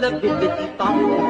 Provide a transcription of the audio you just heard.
la bibbidi bop.